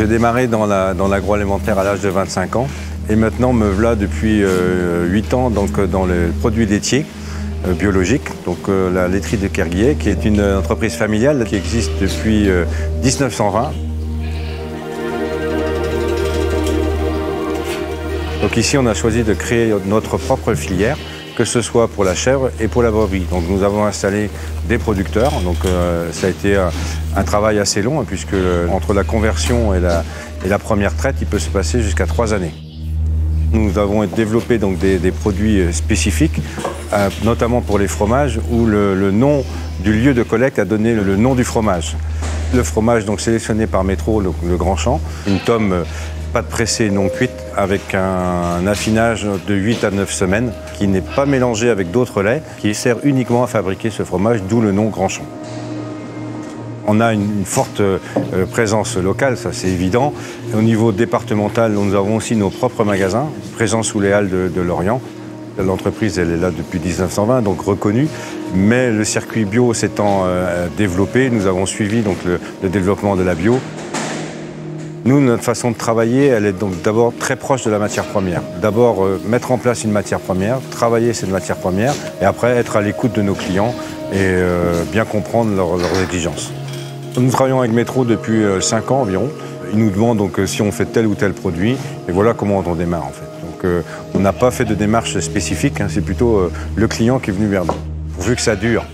J'ai démarré dans l'agroalimentaire à l'âge de 25 ans et maintenant me voilà depuis 8 ans donc, dans les produits laitiers biologiques, donc la laiterie de Kerguier, qui est une entreprise familiale qui existe depuis 1920. Donc ici, on a choisi de créer notre propre filière, que ce soit pour la chèvre et pour la brebis. Donc nous avons installé des producteurs. Donc euh, ça a été un, travail assez long, hein, puisque euh, entre la conversion et la, première traite, il peut se passer jusqu'à trois années. Nous avons développé donc des, produits euh, spécifiques, notamment pour les fromages, où le, nom du lieu de collecte a donné le, nom du fromage. Le fromage donc sélectionné par Métro, le, le Grand Champ, une tome pas de pressée non cuite avec un affinage de 8 à 9 semaines qui n'est pas mélangé avec d'autres laits, qui sert uniquement à fabriquer ce fromage, d'où le nom Grand Champ. On a une forte euh, présence locale, ça c'est évident. Au niveau départemental, nous avons aussi nos propres magasins, présents sous les halles de, Lorient. L'entreprise, elle est là depuis 1920, donc reconnue. Mais le circuit bio s'étant euh, développé, nous avons suivi donc, le développement de la bio. Nous, notre façon de travailler, elle est donc d'abord très proche de la matière première. D'abord, euh, mettre en place une matière première, travailler cette matière première, et après être à l'écoute de nos clients et euh, bien comprendre leurs, exigences. Nous travaillons avec Métro depuis 5 euh, ans environ. Ils nous demandent donc si on fait tel ou tel produit, et voilà comment on démarre en fait. Donc on n'a pas fait de démarche spécifique, hein. c'est plutôt le client qui est venu vers nous, pourvu que ça dure.